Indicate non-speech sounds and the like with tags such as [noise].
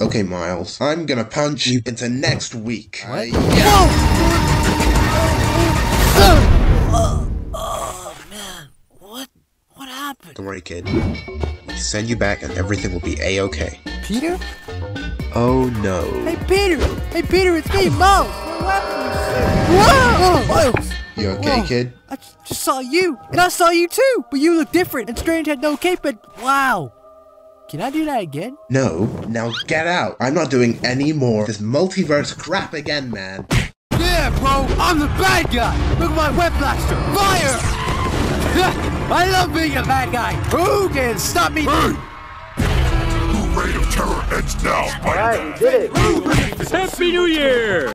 Okay, Miles, I'm gonna punch you into next week. What? Oh man, what what happened? Don't worry, kid. We'll send you back and everything will be a-okay. Peter? Oh no. Hey, Peter! Hey, Peter, it's me, Miles! What happened? Whoa! Miles! You okay, Whoa. kid? I just saw you, and I saw you too, but you look different, and Strange had no cape, and wow! Can I do that again? No. Now get out. I'm not doing any more of this multiverse crap again, man. Yeah, bro! I'm the bad guy! Look at my web blaster! Fire! [laughs] I love being a bad guy! Who can stop me? The reign of terror ends now, Spider-Man. Happy New Year!